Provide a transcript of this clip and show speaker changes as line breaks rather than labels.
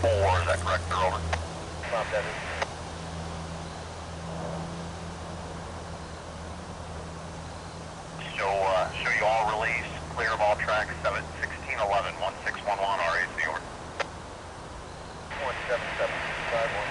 four, is that correct. Over.
Bob, that is.
Show, uh, show you all release, clear of all tracks, 7, 1611, 1611, RAC, over.
177, 51.